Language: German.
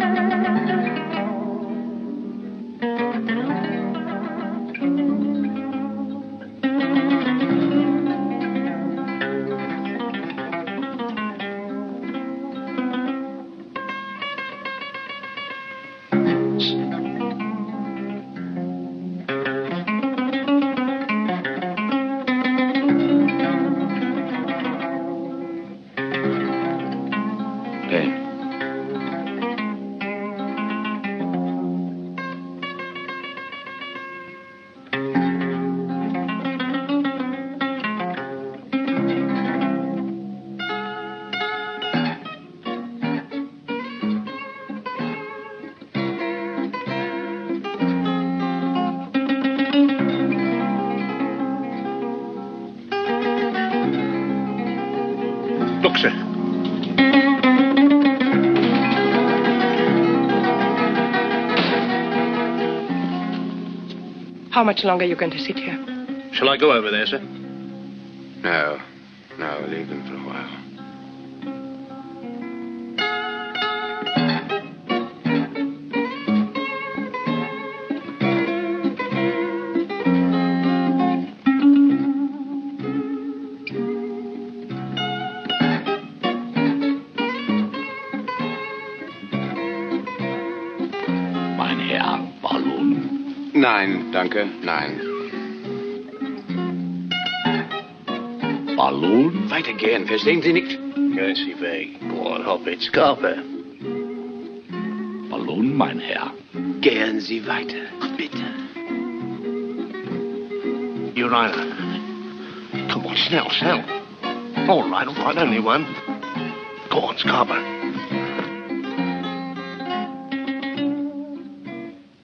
thank you Look. How much longer are you going to sit here? Shall I go over there, sir? No. No, we'll leave them for a while. Mein Herr, Ballon. Nein, danke, nein. Ballon? Weitergehen, verstehen Sie nicht? Gehen Sie weg. Go on, hop it, Scarper. Ballon, mein Herr. Gehen Sie weiter, bitte. Your Honor. Come on, snell, snell. All right, all right, only one. Go on, Scarper.